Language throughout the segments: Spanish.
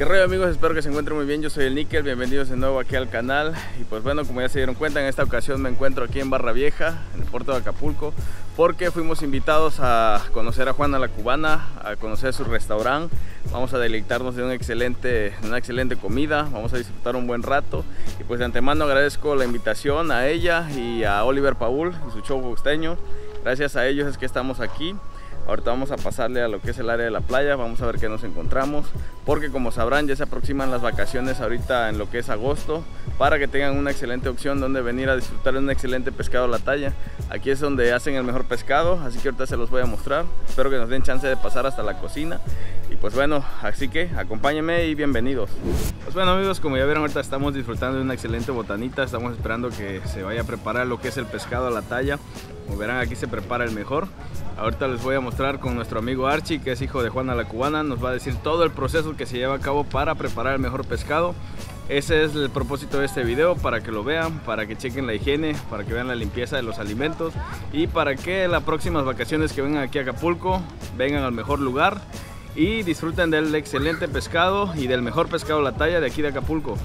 ¿Qué rollo amigos? Espero que se encuentren muy bien. Yo soy el Níquel, bienvenidos de nuevo aquí al canal. Y pues bueno, como ya se dieron cuenta, en esta ocasión me encuentro aquí en Barra Vieja, en el puerto de Acapulco, porque fuimos invitados a conocer a Juana la Cubana, a conocer su restaurante. Vamos a deleitarnos de, un excelente, una excelente comida, vamos a disfrutar un buen rato. Y pues de antemano agradezco la invitación a ella y a Oliver Paul y su show costeño. Gracias a ellos es que estamos aquí. Ahorita vamos a pasarle a lo que es el área de la playa, vamos a ver qué nos encontramos, porque como sabrán ya se aproximan las vacaciones ahorita en lo que es agosto, para que tengan una excelente opción donde venir a disfrutar de un excelente pescado a la talla. Aquí es donde hacen el mejor pescado, así que ahorita se los voy a mostrar. Espero que nos den chance de pasar hasta la cocina. Y pues bueno, así que acompáñenme y bienvenidos. Pues bueno amigos, como ya vieron ahorita estamos disfrutando de una excelente botanita, estamos esperando que se vaya a preparar lo que es el pescado a la talla. Como verán aquí se prepara el mejor. Ahorita les voy a mostrar con nuestro amigo Archie, que es hijo de Juana la Cubana. Nos va a decir todo el proceso que se lleva a cabo para preparar el mejor pescado. Ese es el propósito de este video, para que lo vean, para que chequen la higiene, para que vean la limpieza de los alimentos y para que las próximas vacaciones que vengan aquí a Acapulco vengan al mejor lugar y disfruten del excelente pescado y del mejor pescado a la talla de aquí de Acapulco.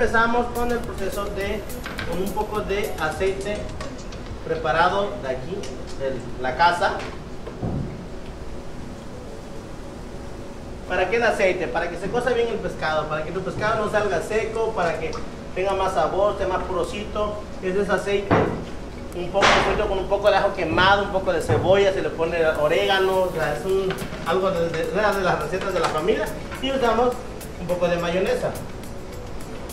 Empezamos con el proceso de con un poco de aceite preparado de aquí, de la casa. ¿Para qué el aceite? Para que se cosa bien el pescado, para que el pescado no salga seco, para que tenga más sabor, esté más purosito. Ese es aceite un poco con un poco de ajo quemado, un poco de cebolla, se le pone orégano, o es un, algo de, las recetas de la familia. Y usamos un poco de mayonesa.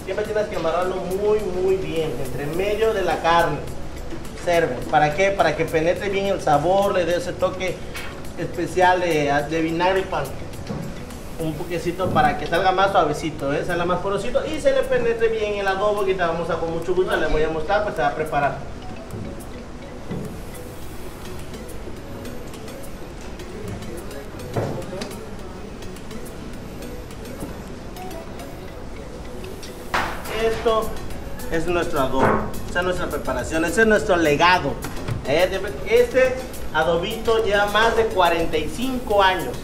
Siempre tienes que amarrarlo muy, muy bien, entre medio de la carne. Serve. ¿Para qué? Para que penetre bien el sabor, le dé ese toque especial de, de vinagre y pan. Un poquecito para que salga más suavecito, ¿eh? salga más porosito y se le penetre bien el adobo que te vamos a con mucho gusto le voy a mostrar, pues se va a preparar. Es nuestro adobo, esa es nuestra preparación, ese es nuestro legado. ¿eh? Este adobito lleva más de 45 años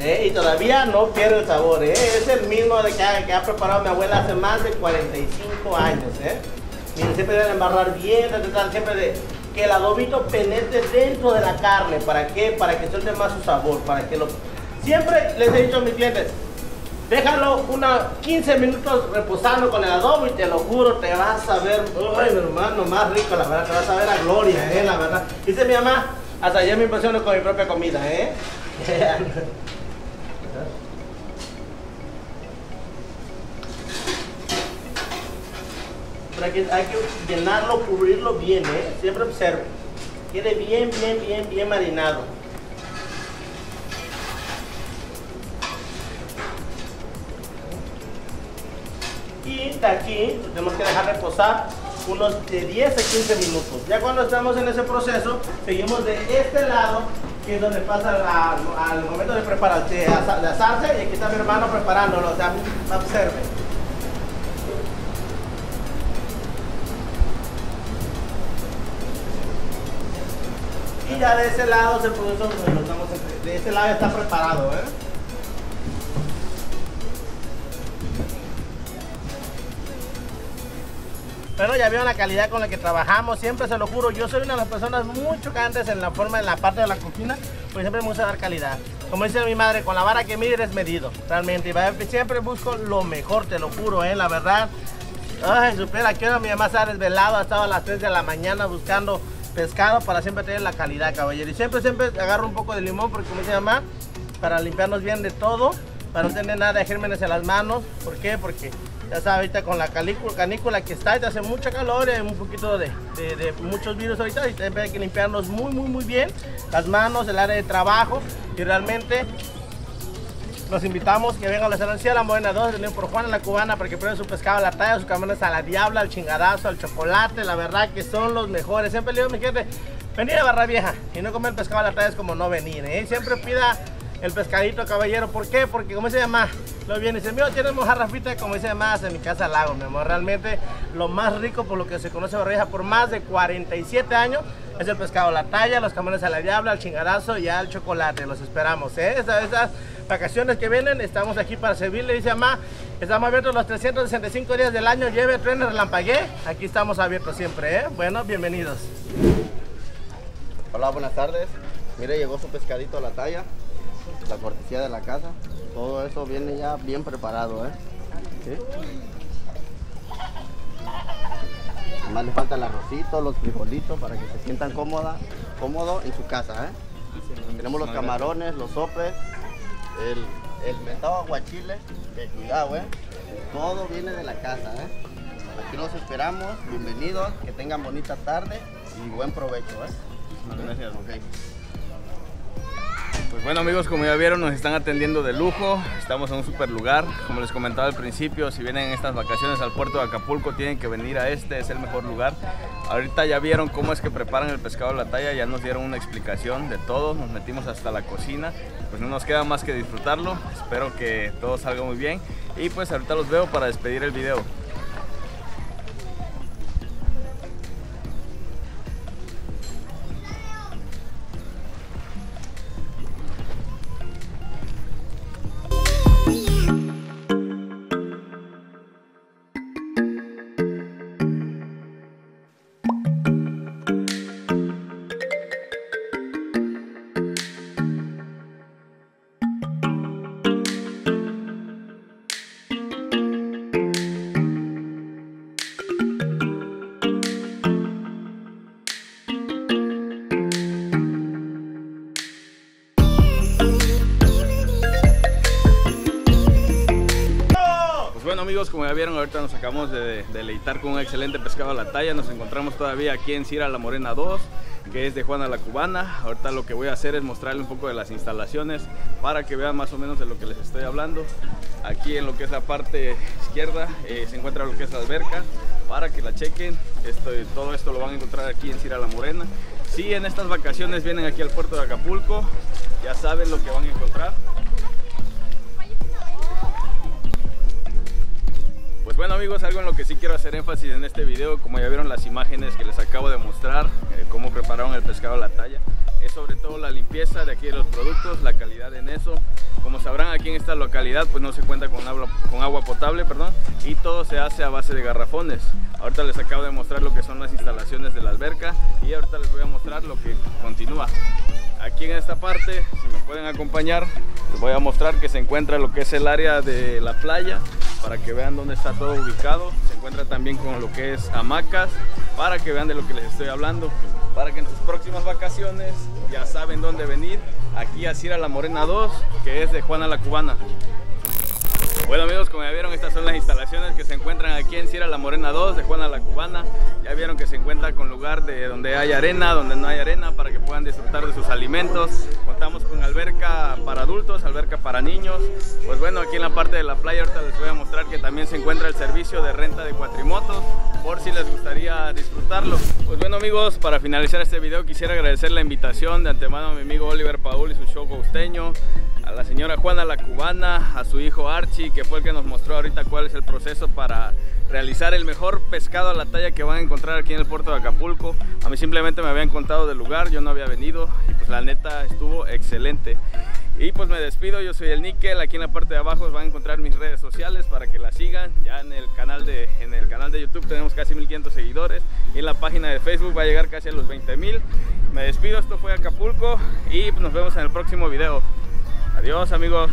¿eh? y todavía no pierde el sabor. ¿eh? Es el mismo que, ha, preparado mi abuela hace más de 45 años. Siempre deben embarrar bien, siempre de que el adobito penetre dentro de la carne. ¿Para qué? Para que suelte más su sabor, para que lo... Siempre les he dicho a mis clientes, Déjalo unos 15 minutos reposando con el adobo y te lo juro, te vas a ver, ay mi hermano, más rico, la verdad, te vas a ver a gloria, eh, la verdad. Dice mi mamá, hasta ayer me impresiono con mi propia comida, eh. Pero hay que, hay que llenarlo, cubrirlo bien, eh. Siempre observe. Quede bien, bien, bien, bien marinado. Y de aquí tenemos que dejar reposar unos de 10 a 15 minutos. Ya cuando estamos en ese proceso, seguimos de este lado, que es donde pasa al momento de preparar, de, asarse, y aquí está mi hermano preparándolo, o sea, observe. Y ya de ese lado se produce, de este lado está preparado, ¿eh? Bueno, ya vieron la calidad con la que trabajamos, siempre se lo juro, yo soy una de las personas muy chocantes en la forma, en la parte de la cocina, pues siempre me gusta dar calidad. Como dice mi madre, con la vara que mide es medido, realmente. Y siempre busco lo mejor, te lo juro, ¿eh? la verdad. Ay, supera, quiero mi mamá estar desvelado, estaba a las 3 de la mañana buscando pescado para siempre tener la calidad, caballero. Y siempre, siempre agarro un poco de limón, porque como dice mamá, para limpiarnos bien de todo, para no tener nada de gérmenes en las manos. ¿Por qué? Porque ya sabes, ahorita con la canícula, que está, te hace mucha calor, y un poquito de, muchos virus ahorita, y hay que limpiarnos muy, muy, muy bien las manos, el área de trabajo, y realmente los invitamos que vengan a la Cerrancía La Morena 2, de por Juana la Cubana, para que prueben su pescado a la talla, sus camarones a la diabla, al chingadazo, al chocolate, la verdad que son los mejores. Siempre le digo mi gente, venir a Barra Vieja y no comer pescado a la talla es como no venir, ¿eh? Siempre pida el pescadito caballero. ¿Por qué? Porque como se llama, lo viene y dice, mira, tienes mojarrafita como dice más en mi casa lago, mi amor. Realmente lo más rico por lo que se conoce Barreja por más de 47 años es el pescado, la talla, los camarones a la diabla, el chingadazo y al chocolate. Los esperamos, ¿eh? Estas, vacaciones que vienen, estamos aquí para servirle, dice mamá. Estamos abiertos los 365 días del año. Lleve, tren, relampagué. Aquí estamos abiertos siempre, ¿eh? Bueno, bienvenidos. Hola, buenas tardes. Mire, llegó su pescadito a la talla la cortesía de la casa. Todo eso viene ya bien preparado, ¿eh? Más le falta el arrocito, los frijolitos para que se sientan cómoda, cómodo en su casa, ¿eh? Tenemos los camarones, los sopes, el, el mentado aguachile, cuidado, ¿eh? Todo viene de la casa, ¿eh? Aquí los esperamos, bienvenidos, que tengan bonita tarde y buen provecho, ¿eh? Gracias. Pues bueno amigos, como ya vieron, nos están atendiendo de lujo, estamos en un super lugar, como les comentaba al principio, si vienen estas vacaciones al puerto de Acapulco tienen que venir a este, es el mejor lugar. Ahorita ya vieron cómo es que preparan el pescado a la talla, ya nos dieron una explicación de todo, nos metimos hasta la cocina, pues no nos queda más que disfrutarlo, espero que todo salga muy bien. Y pues ahorita los veo para despedir el video. Como ya vieron, ahorita nos acabamos de deleitar con un excelente pescado a la talla. Nos encontramos todavía aquí en Cira La Morena 2, que es de Juana la Cubana. Ahorita lo que voy a hacer es mostrarle un poco de las instalaciones para que vean más o menos de lo que les estoy hablando. Aquí en lo que es la parte izquierda eh, se encuentra lo que es la alberca para que la chequen. Esto, todo esto lo van a encontrar aquí en Cira La Morena. Si en estas vacaciones vienen aquí al puerto de Acapulco, ya saben lo que van a encontrar. Pues bueno amigos, algo en lo que sí quiero hacer énfasis en este video, como ya vieron las imágenes que les acabo de mostrar, eh, cómo prepararon el pescado a la talla, es sobre todo la limpieza de aquí de los productos, la calidad en eso. Como sabrán aquí en esta localidad pues no se cuenta con agua, con agua potable perdón, y todo se hace a base de garrafones. Ahorita les acabo de mostrar lo que son las instalaciones de la alberca y ahorita les voy a mostrar lo que continúa. Aquí en esta parte, si me pueden acompañar, les voy a mostrar que se encuentra lo que es el área de la playa para que vean dónde está todo ubicado. Se encuentra también con lo que es hamacas para que vean de lo que les estoy hablando. Para que en sus próximas vacaciones ya saben dónde venir. Aquí a Cira La Morena 2, que es de Juana la Cubana. Bueno amigos, como ya vieron, estas son las instalaciones que se encuentran aquí en Sierra La Morena 2 de Juana la Cubana. Ya vieron que se encuentra con lugar de donde hay arena, donde no hay arena, para que puedan disfrutar de sus alimentos. Contamos con alberca para adultos, alberca para niños. Pues bueno, aquí en la parte de la playa ahorita les voy a mostrar que también se encuentra el servicio de renta de cuatrimotos, por si les gustaría disfrutarlo. Pues bueno amigos, para finalizar este video quisiera agradecer la invitación de antemano a mi amigo Oliver Paul y su show costeño a la señora Juana la Cubana, a su hijo Archie, que fue el que nos mostró ahorita cuál es el proceso para realizar el mejor pescado a la talla que van a encontrar aquí en el puerto de Acapulco. A mí simplemente me habían contado del lugar, yo no había venido y pues la neta estuvo excelente. Y pues me despido, yo soy el Nickel, aquí en la parte de abajo van a encontrar mis redes sociales para que la sigan. Ya en el canal de, en el canal de YouTube tenemos casi 1500 seguidores y en la página de Facebook va a llegar casi a los 20000. Me despido, esto fue Acapulco y pues nos vemos en el próximo video. Adiós amigos.